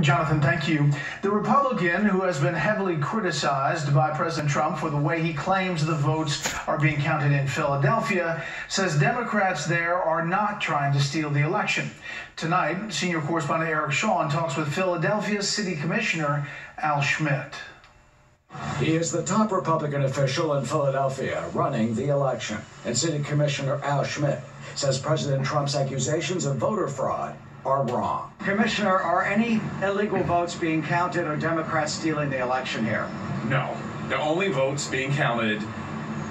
Jonathan, thank you. The Republican who has been heavily criticized by President Trump for the way he claims the votes are being counted in Philadelphia says Democrats there are not trying to steal the election. Tonight, senior correspondent Eric Shawn talks with Philadelphia City Commissioner Al Schmidt. He is the top Republican official in Philadelphia running the election. And City Commissioner Al Schmidt says President Trump's accusations of voter fraud are wrong. Commissioner, are any illegal votes being counted or Democrats stealing the election here? No. The only votes being counted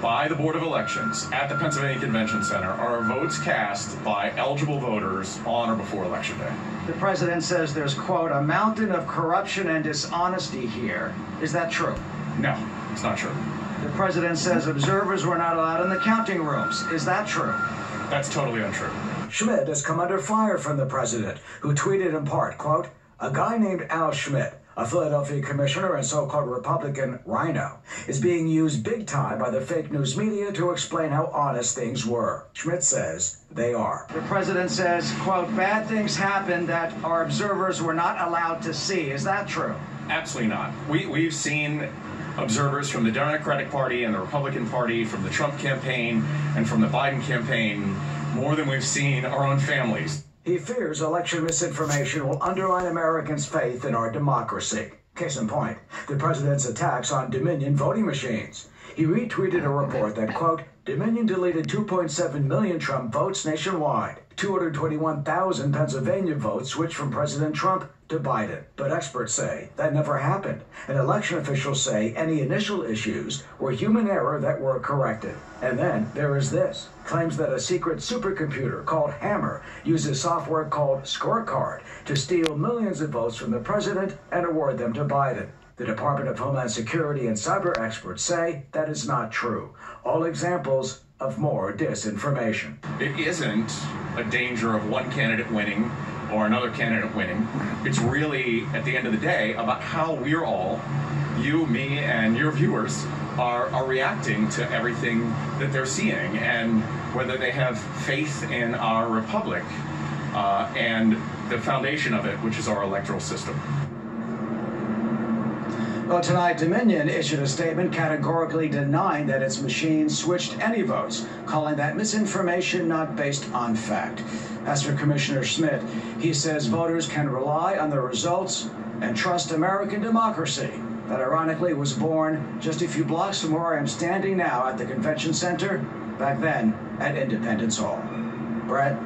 by the Board of Elections at the Pennsylvania Convention Center are votes cast by eligible voters on or before Election Day. The president says there's, quote, a mountain of corruption and dishonesty here. Is that true? No, it's not true. The president says observers were not allowed in the counting rooms. Is that true? That's totally untrue. Schmidt has come under fire from the president, who tweeted in part, quote, a guy named Al Schmidt, a Philadelphia commissioner and so-called Republican RINO, is being used big time by the fake news media to explain how honest things were. Schmidt says they are. The president says, quote, bad things happened that our observers were not allowed to see. Is that true? Absolutely not. We, we've seen observers from the Democratic Party and the Republican Party, from the Trump campaign and from the Biden campaign more than we've seen our own families. He fears election misinformation will undermine Americans' faith in our democracy. Case in point, the president's attacks on Dominion voting machines. He retweeted a report that, quote, Dominion deleted 2.7 million Trump votes nationwide. 221,000 Pennsylvania votes switched from President Trump to Biden. But experts say that never happened. And election officials say any initial issues were human error that were corrected. And then there is this claims that a secret supercomputer called Hammer uses software called Scorecard to steal millions of votes from the president and award them to Biden. The Department of Homeland Security and cyber experts say that is not true. All examples of more disinformation. It isn't a danger of one candidate winning or another candidate winning. It's really, at the end of the day, about how we're all, you, me, and your viewers, are, are reacting to everything that they're seeing and whether they have faith in our republic uh, and the foundation of it, which is our electoral system. Well, tonight, Dominion issued a statement categorically denying that its machine switched any votes, calling that misinformation not based on fact. As for Commissioner Schmidt, he says voters can rely on the results and trust American democracy. That ironically was born just a few blocks from where I am standing now at the convention center, back then at Independence Hall. Brett?